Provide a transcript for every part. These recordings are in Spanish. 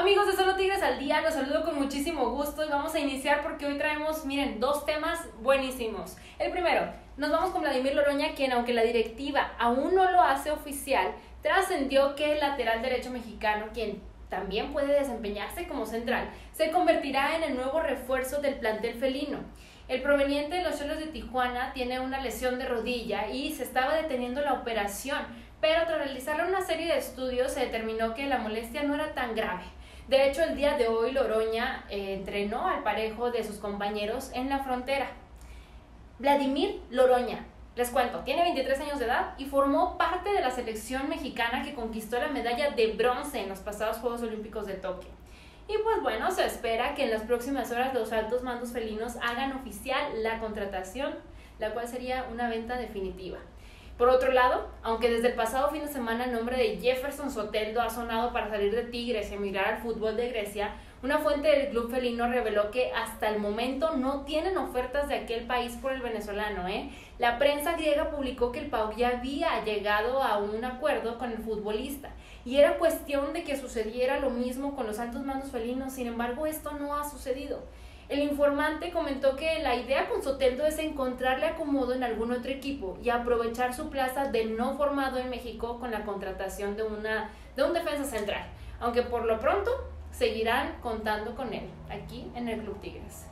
Amigos de Solo Tigres al Día, los saludo con muchísimo gusto y vamos a iniciar porque hoy traemos, miren, dos temas buenísimos. El primero, nos vamos con Vladimir Loroña, quien aunque la directiva aún no lo hace oficial, trascendió que el lateral derecho mexicano, quien también puede desempeñarse como central, se convertirá en el nuevo refuerzo del plantel felino. El proveniente de los Cholos de Tijuana tiene una lesión de rodilla y se estaba deteniendo la operación, pero tras realizar una serie de estudios se determinó que la molestia no era tan grave. De hecho, el día de hoy Loroña eh, entrenó al parejo de sus compañeros en la frontera. Vladimir Loroña, les cuento, tiene 23 años de edad y formó parte de la selección mexicana que conquistó la medalla de bronce en los pasados Juegos Olímpicos de Tokio. Y pues bueno, se espera que en las próximas horas los altos mandos felinos hagan oficial la contratación, la cual sería una venta definitiva. Por otro lado, aunque desde el pasado fin de semana el nombre de Jefferson Soteldo ha sonado para salir de Tigres y emigrar al fútbol de Grecia, una fuente del club felino reveló que hasta el momento no tienen ofertas de aquel país por el venezolano. ¿eh? La prensa griega publicó que el Pau ya había llegado a un acuerdo con el futbolista y era cuestión de que sucediera lo mismo con los altos mandos felinos, sin embargo esto no ha sucedido. El informante comentó que la idea con Soteldo es encontrarle acomodo en algún otro equipo y aprovechar su plaza de no formado en México con la contratación de, una, de un defensa central, aunque por lo pronto seguirán contando con él aquí en el Club Tigres.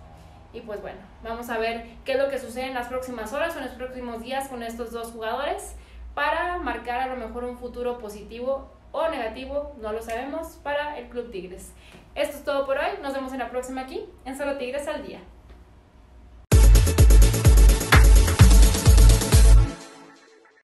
Y pues bueno, vamos a ver qué es lo que sucede en las próximas horas o en los próximos días con estos dos jugadores para marcar a lo mejor un futuro positivo o negativo, no lo sabemos, para el Club Tigres. Esto es todo por hoy. Nos vemos en la próxima aquí, en Solo Tigres al Día.